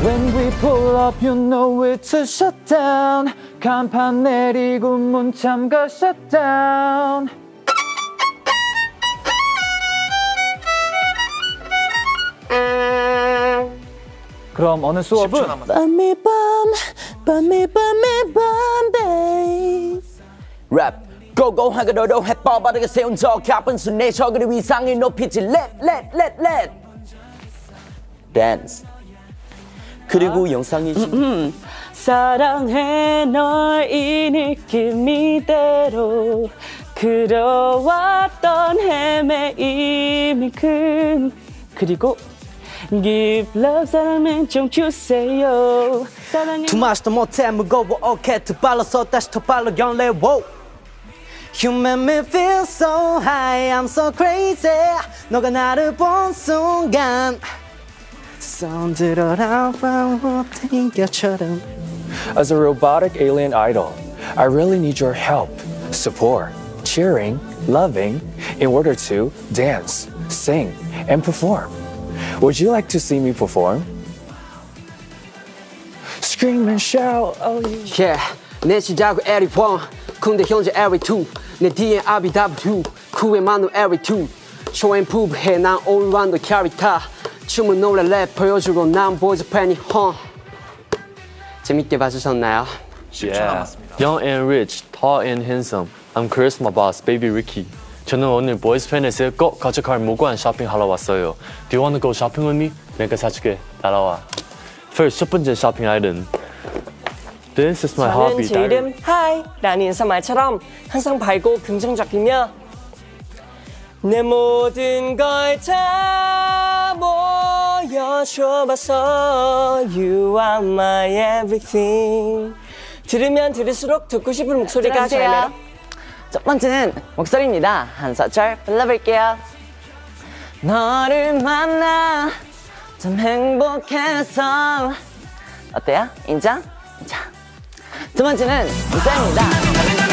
When we pull up, you know it's a shutdown. 간판 내리고 문 잠가 shutdown. 그럼 어느 수업은? 밤이 밤 밤이 밤이 밤랩 고고 하그로로 해법 바르게 세운 저 가쁜 순내 저그리 위상을 높이지. Let let let let. 댄스 그리고 영상이 사랑해 널 이 느낌 이대로 그려왔던 헤매임만큼 그리고 Give love 사랑은 좀 주세요. 사랑해. 두 마시도 못해 무거워. 어깨 두 발로서 다시 두 발로 견레워. You make me feel so high. I'm so crazy. 너가 나를 본 순간 손 들어라 바보된 것처럼 As a robotic alien idol, I really need your help, support, cheering, loving in order to dance, sing, and perform. Would you like to see me perform? Scream and shout, oh yeah. Yeah, 내 시작은 every one 근데 현재 every two 내 뒤에 아비다브 쿠에 많은 every two show and prove 해난 all round the 캐릭터 춤은 노래 랩 보여주고 난 보이즈 팬이 huh 재밌게 봐주셨나요? Yeah. Young and rich, tall and handsome. I'm charisma boss, baby Ricky. 저는 오늘 보이스 팬에서 꼭 가져갈 물건 쇼핑하러 왔어요. Do you want to go shopping with me? 내가 사줄게. 따라와. First, 첫 번째 쇼핑 아이템. This is my 저는 hobby. 제 이름 하이 라는 인사말처럼 항상 밝고 긍정적이며 내 모든 걸다 보여줘봤어 You are my everything. 들으면 들을수록 듣고 싶은 목소리가 잘 나요 첫 번째는 목소리입니다. 한 소절 불러볼게요. 너를 만나 참 행복해서. 어때요? 인정? 자, 두 번째는 목소리입니다